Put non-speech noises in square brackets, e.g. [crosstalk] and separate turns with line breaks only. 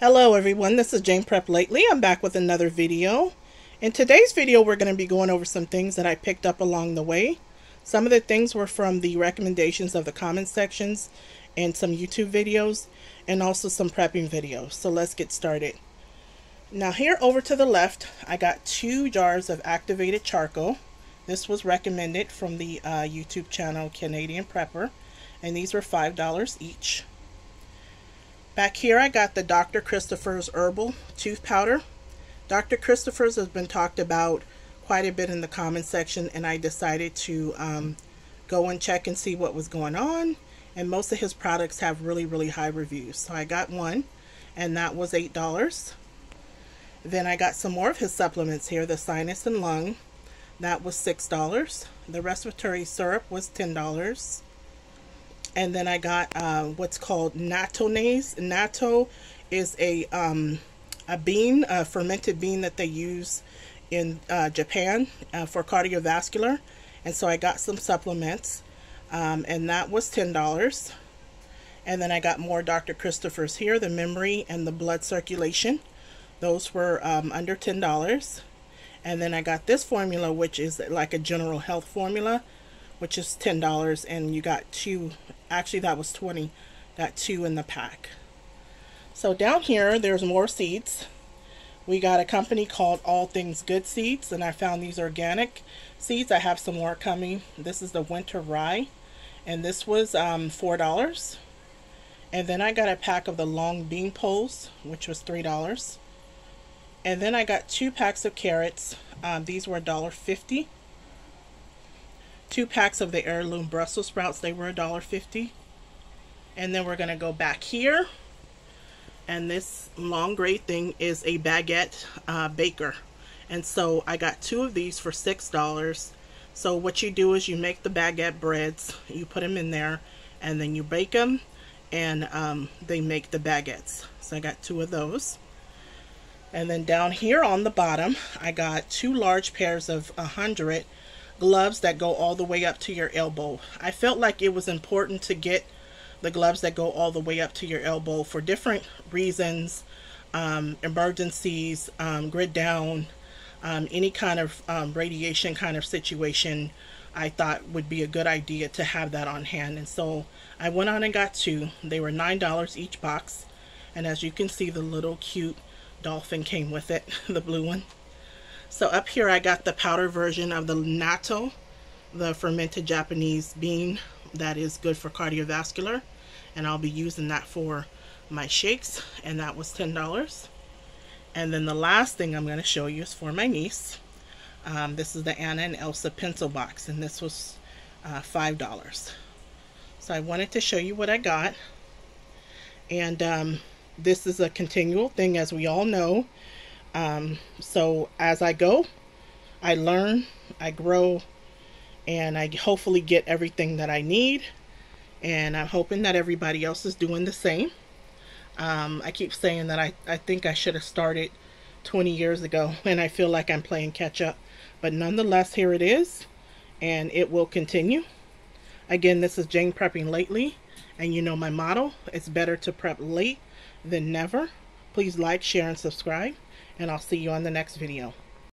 Hello everyone, this is Jane Prep Lately. I'm back with another video. In today's video, we're going to be going over some things that I picked up along the way. Some of the things were from the recommendations of the comment sections and some YouTube videos and also some prepping videos. So let's get started. Now here over to the left, I got two jars of activated charcoal. This was recommended from the uh, YouTube channel Canadian Prepper and these were $5 each. Back here I got the Dr. Christopher's Herbal Tooth Powder. Dr. Christopher's has been talked about quite a bit in the comment section and I decided to um, go and check and see what was going on and most of his products have really really high reviews so I got one and that was eight dollars then I got some more of his supplements here the sinus and lung that was six dollars the respiratory syrup was ten dollars and then I got uh, what's called Natonase. Natto is a um, a bean, a fermented bean that they use in uh, Japan uh, for cardiovascular, and so I got some supplements, um, and that was ten dollars. And then I got more Dr. Christopher's here, the memory and the blood circulation. Those were um, under ten dollars. And then I got this formula, which is like a general health formula, which is $10 and you got two actually that was 20 got two in the pack. So down here there's more seeds we got a company called all things good seeds and I found these organic seeds I have some more coming. This is the winter rye and this was um, four dollars. And then I got a pack of the long bean poles which was three dollars. And then I got two packs of carrots. Um, these were $1.50 two packs of the heirloom Brussels sprouts. They were $1.50. And then we're going to go back here. And this long gray thing is a baguette uh, baker. And so I got two of these for $6. So what you do is you make the baguette breads. You put them in there. And then you bake them. And um, they make the baguettes. So I got two of those. And then down here on the bottom, I got two large pairs of 100 gloves that go all the way up to your elbow. I felt like it was important to get the gloves that go all the way up to your elbow for different reasons, um, emergencies, um, grid down, um, any kind of um, radiation kind of situation. I thought would be a good idea to have that on hand. And so I went on and got two. They were $9 each box. And as you can see, the little cute dolphin came with it, [laughs] the blue one. So up here I got the powder version of the natto, the fermented Japanese bean that is good for cardiovascular. And I'll be using that for my shakes and that was $10. And then the last thing I'm going to show you is for my niece. Um, this is the Anna and Elsa pencil box and this was uh, $5. So I wanted to show you what I got. And um, this is a continual thing as we all know. Um, so as I go, I learn, I grow, and I hopefully get everything that I need. And I'm hoping that everybody else is doing the same. Um, I keep saying that I, I think I should have started 20 years ago, [laughs] and I feel like I'm playing catch up. But nonetheless, here it is, and it will continue. Again, this is Jane Prepping Lately, and you know my motto, it's better to prep late than never. Please like, share, and subscribe and I'll see you on the next video.